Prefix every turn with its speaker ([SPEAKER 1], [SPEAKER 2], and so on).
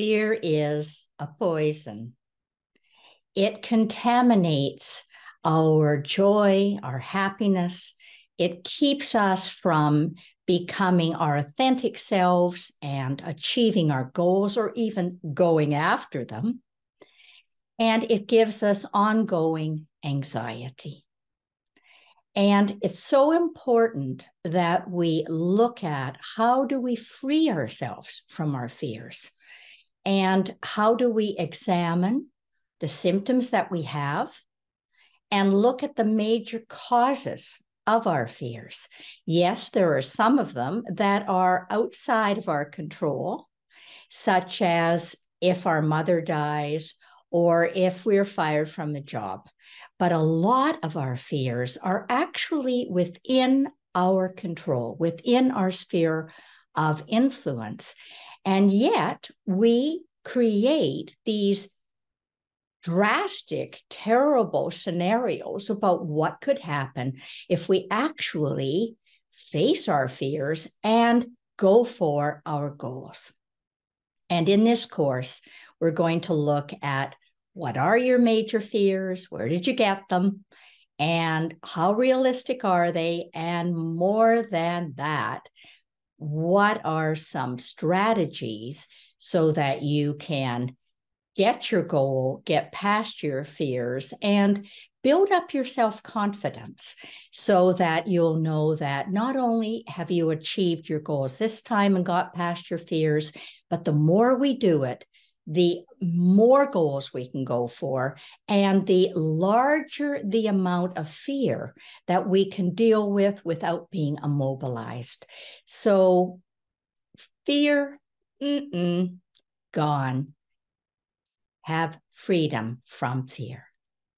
[SPEAKER 1] Fear is a poison. It contaminates our joy, our happiness. It keeps us from becoming our authentic selves and achieving our goals or even going after them. And it gives us ongoing anxiety. And it's so important that we look at how do we free ourselves from our fears? And how do we examine the symptoms that we have and look at the major causes of our fears? Yes, there are some of them that are outside of our control, such as if our mother dies or if we're fired from a job. But a lot of our fears are actually within our control, within our sphere of influence. And yet we create these drastic, terrible scenarios about what could happen if we actually face our fears and go for our goals. And in this course, we're going to look at what are your major fears? Where did you get them? And how realistic are they? And more than that, what are some strategies so that you can get your goal, get past your fears, and build up your self confidence so that you'll know that not only have you achieved your goals this time and got past your fears, but the more we do it, the more goals we can go for, and the larger the amount of fear that we can deal with without being immobilized. So, fear, gone. Have freedom from fear.